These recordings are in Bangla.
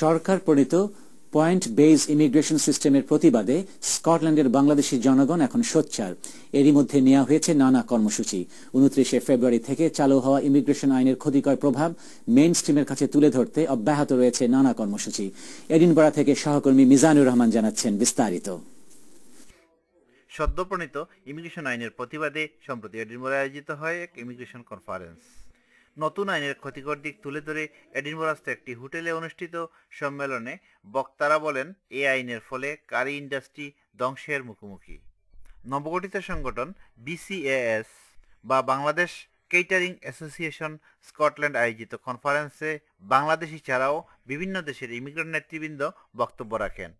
সরকার প্রণীত পয়েন্ট বেজ ইমিগ্রেশন সিস্টেমের প্রতিবাদে স্কটল্যান্ডের বাংলাদেশি জনগণ এখন সোচ্চার। এরই মধ্যে নেওয়া হয়েছে নানা কর্মসূচি। উনত্রিশে ফেব্রুয়ারি থেকে চালু হওয়া ইমিগ্রেশন আইনের ক্ষতিকর প্রভাব মেইন স্ট্রিমের কাছে তুলে ধরতে অব্যাহত রয়েছে নানা কর্মসূচি। এডিনবরা থেকে সহকর্মী মিজানুর রহমান জানাচ্ছেন বিস্তারিত। সদ্যপ্রণীত ইমিগ্রেশন আইনের প্রতিবাদে সম্প্রতি এডিনবরায় আয়োজিত হয় এক ইমিগ্রেশন কনফারেন্স। নতুন আইনের ক্ষতিকর দিক তুলে ধরে এডিনবরাস্ত একটি হোটেলে অনুষ্ঠিত সম্মেলনে বক্তারা বলেন, এ আইনের ফলে কারি ইন্ডাস্ট্রি ধ্বংসের মুখোমুখি। নবগঠিত সংগঠন বিসিএএস বা বাংলাদেশ কেটারিং অ্যাসোসিয়েশন স্কটল্যান্ড আয়োজিত কনফারেন্সে বাংলাদেশি ছাড়াও বিভিন্ন দেশের ইমিগ্রেন্ট নেতৃবৃন্দ বক্তব্য রাখেন।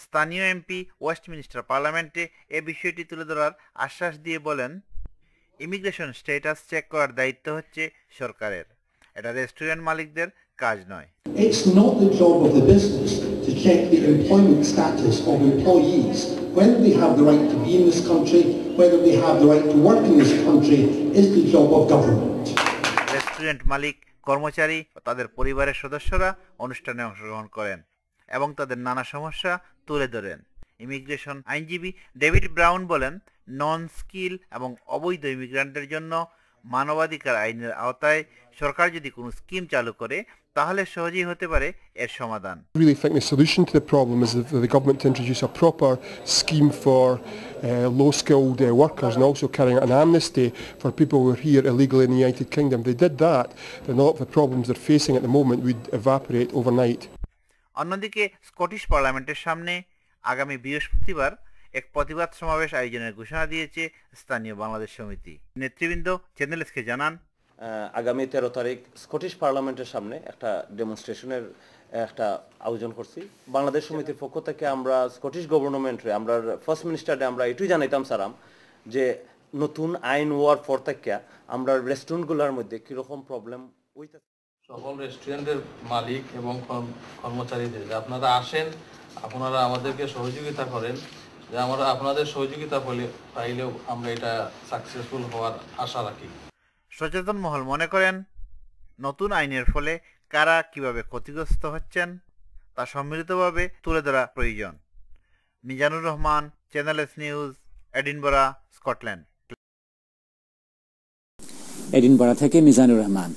স্থানীয় এমপি ওয়েস্টমিনিস্টার পার্লামেন্টে এ বিষয়টি তুলে ধরার আশ্বাস দিয়ে বলেন ইমিগ্রেশন স্ট্যাটাস চেক করার দায়িত্ব হচ্ছে সরকারের এটা রেস্টুরেন্ট মালিকদের কাজ নয় It's not the job of the business to check the employment status of employees, whether they have the right to be in this country, whether they have the right to work in this country, is the job of government. Restaurant মালিক কর্মচারী ও তাদের পরিবারের সদস্যরা অনুষ্ঠানে অংশগ্রহণ করেন এবং তাদের নানা সমস্যা তুলে ধরেন ইমিগ্রেশন আইনজীবী ডেভিড ব্রাউন বলেন নন স্কিল এবং অবৈধ ইমিগ্রান্টের জন্য মানবাধিকার আইনের আওতায় সরকার যদি কোনো স্কিম চালু করে তাহলে সহজেই হতে পারে এর সমাধান really think the solution to the problem is for the government to introduce a proper scheme for uh, low-skilled uh, workers and also carrying out an amnesty for people who are here illegally in the United Kingdom. They did that, then a lot of the problems they're facing at the moment would evaporate overnight. অন্যদিকে স্কটিশ পার্লামেন্টের সামনে আগামী বৃহস্পতিবার এক প্রতিবাদ সমাবেশ আয়োজনের ঘোষণা দিয়েছে স্থানীয় বাংলাদেশ সমিতি। নেতৃবৃন্দ চ্যানেলসকে জানান। আগামী তেরো তারিখ স্কটিশ পার্লামেন্টের সামনে একটা ডেমনস্ট্রেশনের একটা আয়োজন করছি। বাংলাদেশ সমিতির পক্ষ থেকে আমরা স্কটিশ গভর্নমেন্টে আমরা ফার্স্ট মিনিস্টারে আমরা এটুই জানাইতাম সারাম যে নতুন আইন হওয়ার পর থেকে আমরা রেস্টুরেন্টগুলোর মধ্যে কীরকম প্রবলেম হইতে সকল রেস্টুরেন্টের মালিক এবং কর্মচারীদের যে আপনারা আসেন আপনারা আমাদেরকে সহযোগিতা করেন যে আমরা আপনাদের সহযোগিতা পেলে পাইলেও আমরা এটা সাকসেসফুল হওয়ার আশা রাখি। সচেতন মহল মনে করেন নতুন আইনের ফলে কারা কীভাবে ক্ষতিগ্রস্ত হচ্ছেন তা সম্মিলিতভাবে তুলে ধরা প্রয়োজন। Mizanur Rahman channel S news Edinburgh Scotland Edinburgh থেকে মিজানুর রহমান।